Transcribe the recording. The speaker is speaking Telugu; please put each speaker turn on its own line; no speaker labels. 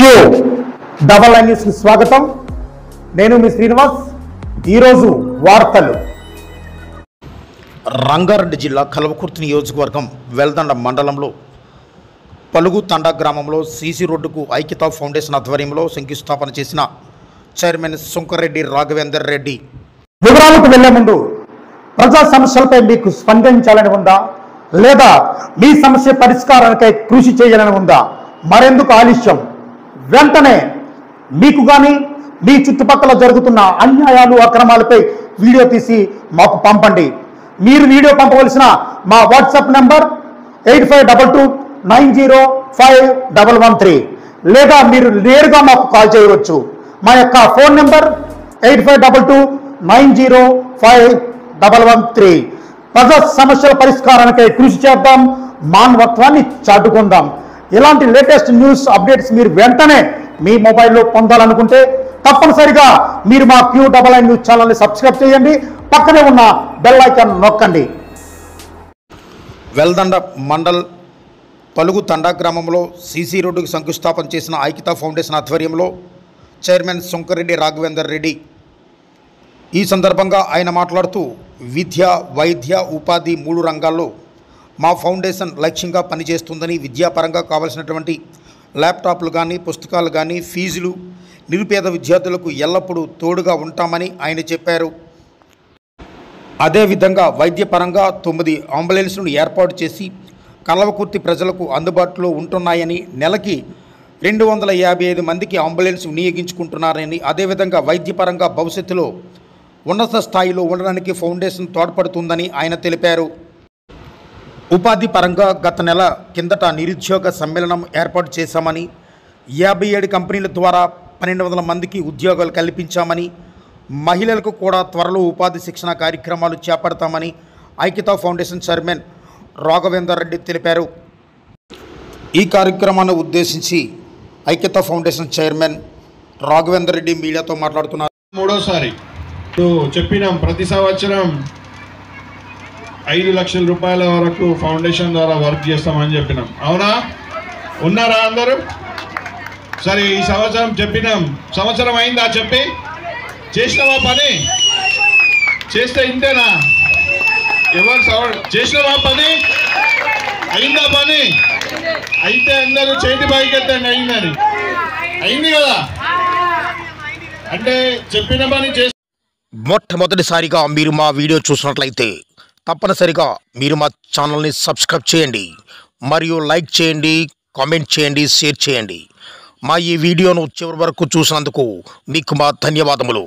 డబల్ న్యూస్కి స్వాగతం. నేను మీ శ్రీనివాస్. ఈరోజు వార్తలు.
రంగారెడ్డి జిల్లా కల్వకుర్తి నియోజకవర్గం వెల్దండ మండలంలో పలుగు తండా గ్రామంలో సీసీ రోడ్డుకు ఐక్యతా ఫౌండేషన్ ఆధ్వర్యంలో శంకుస్థాపన చేసిన చైర్మన్ సుంకరెడ్డి రాఘవేందర్ రెడ్డి.
వివరాలకు వెళ్ళే ముందు ప్రజా సమస్యలపై మీకు స్పందించాలని ఉందా? లేదా మీ సమస్య పరిష్కారానికై కృషి చేయాలని ఉందా? మరెందుకు ఆలస్యం? వెంటనే మీకు కానీ మీ చుట్టుపక్కల జరుగుతున్న అన్యాయాలు అక్రమాలపై వీడియో తీసి మాకు పంపండి. మీరు వీడియో పంపవలసిన మా WhatsApp number eight five double two nine zero five double one three. లేదా మీరు నేరుగా మాకు కాల్ చేయవచ్చు. మా యొక్క phone number eight five double two nine zero five double one three. ప్రజా సమస్యల పరిష్కారానికై కృషి చేద్దాం మానవత్వాన్ని చాటుకుందాం. ఇలాంటి లేటెస్ట్ న్యూస్ అప్డేట్స్ మీరు వెంటనే మీ మొబైల్లో పొందాలనుకుంటే తప్పనిసరిగా మీరు మా క్యూ డబల్ ఐ న్యూస్ ఛానల్ని సబ్స్క్రైబ్ చేయండి. పక్కనే ఉన్న బెల్ ఐకాన్ నొక్కండి.
వెల్దండ మండల్ పలుగు తండా గ్రామంలో సీసీ రోడ్డుకు శంకుస్థాపన చేసిన ఐక్యతా ఫౌండేషన్ ఆధ్వర్యంలో చైర్మన్ శంకరెడ్డి రాఘవేందర్ రెడ్డి ఈ సందర్భంగా ఆయన మాట్లాడుతూ విద్య వైద్య ఉపాధి మూడు రంగాల్లో మా ఫౌండేషన్ లక్ష్యంగా పనిచేస్తుందని విద్యాపరంగా కావలసినటువంటి ల్యాప్టాప్లు కానీ పుస్తకాలు కానీ ఫీజులు నిరుపేద విద్యార్థులకు ఎల్లప్పుడూ తోడుగా ఉంటామని ఆయన చెప్పారు. అదేవిధంగా వైద్యపరంగా తొమ్మిది అంబులెన్స్లను ఏర్పాటు చేసి కలవకుర్తి ప్రజలకు అందుబాటులో ఉంటున్నాయని నెలకి రెండు వందల యాభై ఐదు మందికి అంబులెన్స్ వినియోగించుకుంటున్నారని అదేవిధంగా వైద్యపరంగా భవిష్యత్తులో ఉన్నత స్థాయిలో ఉండడానికి ఫౌండేషన్ తోడ్పడుతుందని ఆయన తెలిపారు. ఉపాధి పరంగా గత నెల కిందట నిరుద్యోగ సమ్మేళనం ఏర్పాటు చేశామని యాభై ఏడు కంపెనీల ద్వారా పన్నెండు వందల మందికి ఉద్యోగాలు కల్పించామని మహిళలకు కూడా త్వరలో ఉపాధి శిక్షణ కార్యక్రమాలు చేపడతామని ఐక్యతా ఫౌండేషన్ చైర్మన్ రాఘవేందర్ రెడ్డి తెలిపారు. ఈ కార్యక్రమాన్ని ఉద్దేశించి ఐక్యతా ఫౌండేషన్ చైర్మన్ రాఘవేందర్ రెడ్డి మీడియాతో మాట్లాడుతున్నారు.
మూడోసారి చెప్పినాం ప్రతి సంవత్సరం ఐదు లక్షల రూపాయల వరకు ఫౌండేషన్ ద్వారా వర్క్ చేస్తామని చెప్పినాం. అవునా? ఉన్నారా అందరూ? సరే ఈ సంవత్సరం చెప్పినాం. సంవత్సరం అయిందా చెప్పి? చేసినావా పని? చేస్తే ఇంతేనా? ఎవరు చేసినావా పని? అయిందా పని? అయితే అందరూ చేతి పైకి అయిందని అయింది కదా? అంటే చెప్పిన పని చేసి
మొట్టమొదటిసారిగా మీరు మా వీడియో చూసినట్లయితే తప్పనిసరిగా మీరు మా ఛానల్ని సబ్స్క్రైబ్ చేయండి మరియు లైక్ చేయండి కామెంట్ చేయండి షేర్ చేయండి. మా ఈ వీడియోను చివరి వరకు చూసినందుకు మీకు మా ధన్యవాదములు.